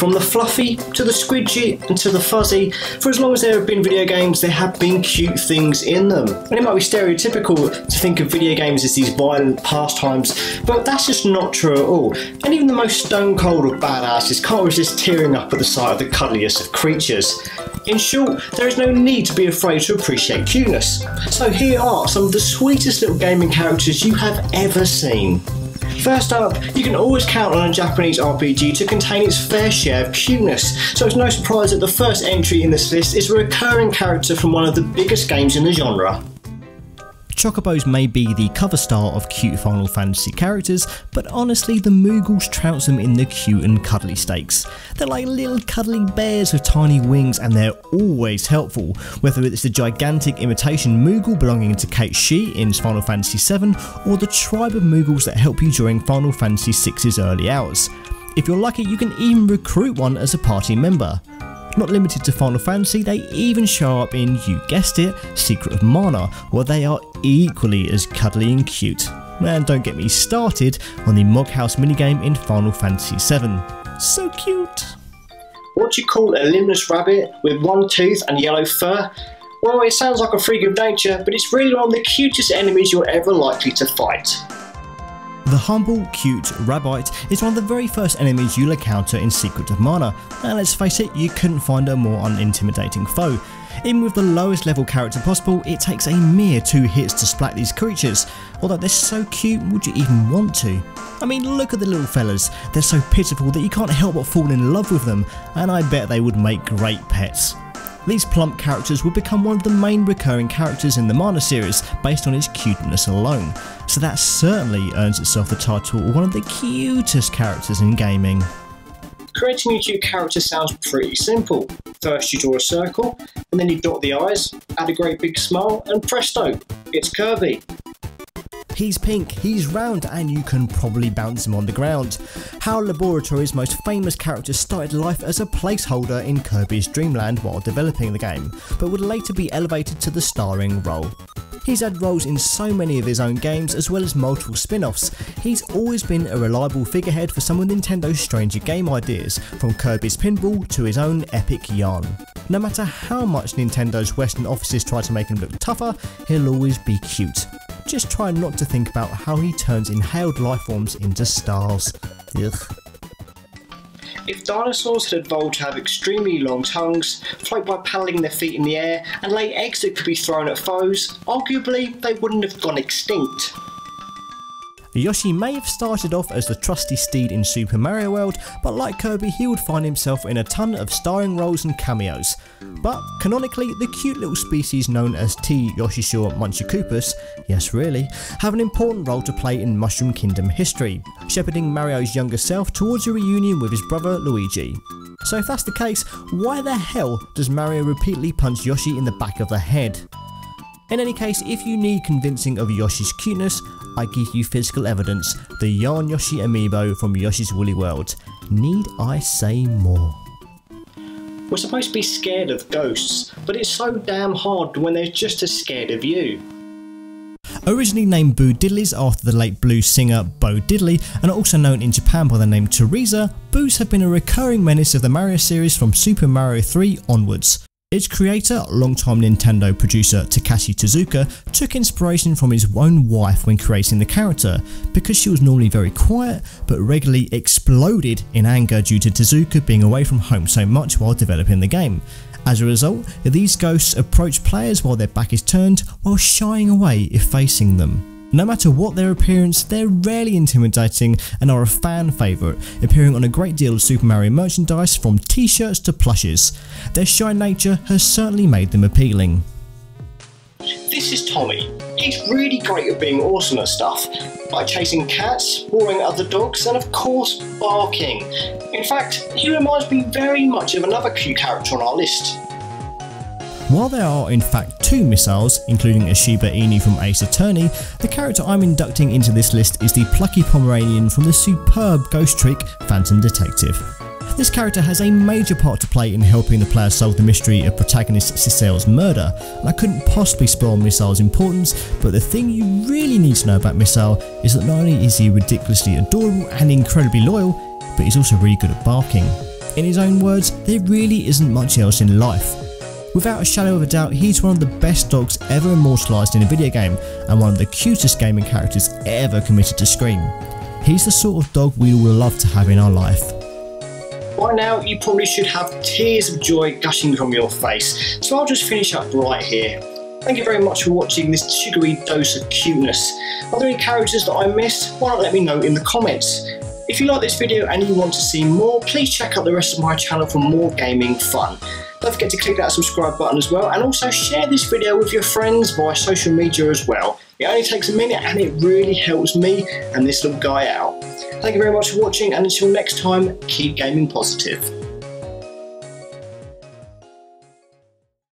From the fluffy to the squidgy and to the fuzzy, for as long as there have been video games, there have been cute things in them. And it might be stereotypical to think of video games as these violent pastimes, but that's just not true at all. And even the most stone cold of badasses can't resist tearing up at the sight of the cuddliest of creatures. In short, there is no need to be afraid to appreciate cuteness. So here are some of the sweetest little gaming characters you have ever seen. First up, you can always count on a Japanese RPG to contain its fair share of cuteness, so it's no surprise that the first entry in this list is a recurring character from one of the biggest games in the genre. Chocobos may be the cover star of cute Final Fantasy characters, but honestly the Moogles trounce them in the cute and cuddly stakes. They're like little cuddly bears with tiny wings and they're always helpful, whether it's the gigantic imitation Moogle belonging to Cait Sith in Final Fantasy VII, or the tribe of Moogles that help you during Final Fantasy VI's early hours. If you're lucky, you can even recruit one as a party member. Not limited to Final Fantasy, they even show up in, you guessed it, Secret of Mana, where they are equally as cuddly and cute. And don't get me started on the Moghouse minigame in Final Fantasy VII. So cute! What do you call a limbless rabbit with one tooth and yellow fur? Well, it sounds like a freak of nature, but it's really one of the cutest enemies you're ever likely to fight. The humble, cute Rabbite is one of the very first enemies you'll encounter in Secret of Mana, and let's face it, you couldn't find a more unintimidating foe. Even with the lowest level character possible, it takes a mere two hits to splat these creatures. Although they're so cute, would you even want to? I mean, look at the little fellas. They're so pitiful that you can't help but fall in love with them, and I bet they would make great pets. These plump characters would become one of the main recurring characters in the Mana series based on its cuteness alone, so that certainly earns itself the title one of the cutest characters in gaming. Creating a cute character sounds pretty simple. First you draw a circle, and then you dot the eyes, add a great big smile, and presto, it's Kirby. He's pink, he's round, and you can probably bounce him on the ground. HAL Laboratory's most famous character started life as a placeholder in Kirby's Dreamland while developing the game, but would later be elevated to the starring role. He's had roles in so many of his own games as well as multiple spin offs. He's always been a reliable figurehead for some of Nintendo's stranger game ideas, from Kirby's Pinball to his own epic yarn. No matter how much Nintendo's Western offices try to make him look tougher, he'll always be cute. Just try not to think about how he turns inhaled lifeforms into stars. Ugh. If dinosaurs had evolved to have extremely long tongues, float by paddling their feet in the air, and lay eggs that could be thrown at foes, arguably they wouldn't have gone extinct. Yoshi may have started off as the trusty steed in Super Mario World, but like Kirby he would find himself in a ton of starring roles and cameos. But canonically, the cute little species known as T. Yoshisaur Munchakoopas, yes really, have an important role to play in Mushroom Kingdom history, shepherding Mario's younger self towards a reunion with his brother Luigi. So if that's the case, why the hell does Mario repeatedly punch Yoshi in the back of the head? In any case, if you need convincing of Yoshi's cuteness, I give you physical evidence, the Yarn Yoshi amiibo from Yoshi's Woolly World. Need I say more? We're supposed to be scared of ghosts, but it's so damn hard when they're just as scared of you. Originally named Boo Diddleys after the late blues singer Bo Diddley and also known in Japan by the name Teresa, Boos have been a recurring menace of the Mario series from Super Mario 3 onwards. Its creator, longtime Nintendo producer Takashi Tezuka, took inspiration from his own wife when creating the character, because she was normally very quiet but regularly exploded in anger due to Tezuka being away from home so much while developing the game. As a result, these ghosts approach players while their back is turned while shying away if facing them. No matter what their appearance, they're rarely intimidating and are a fan favourite, appearing on a great deal of Super Mario merchandise from t-shirts to plushes. Their shy nature has certainly made them appealing. This is Tommy. He's really great at being awesome at stuff, like chasing cats, boring other dogs, and of course, barking. In fact, he reminds me very much of another cute character on our list, while there are in fact two missiles, including a Shiba Inu from Ace Attorney, the character I'm inducting into this list is the plucky Pomeranian from the superb Ghost Trick Phantom Detective. This character has a major part to play in helping the player solve the mystery of protagonist Sissel's murder, and I couldn't possibly spoil Missile's importance, but the thing you really need to know about Missile is that not only is he ridiculously adorable and incredibly loyal, but he's also really good at barking. In his own words, there really isn't much else in life. Without a shadow of a doubt, he's one of the best dogs ever immortalised in a video game and one of the cutest gaming characters ever committed to screen. He's the sort of dog we would love to have in our life. By now, you probably should have tears of joy gushing from your face, so I'll just finish up right here. Thank you very much for watching this sugary dose of cuteness. Are there any characters that I missed? Why not let me know in the comments? If you like this video and you want to see more, please check out the rest of my channel for more gaming fun. Don't forget to click that subscribe button as well and also share this video with your friends via social media as well. It only takes a minute and it really helps me and this little guy out. Thank you very much for watching and until next time, keep gaming positive.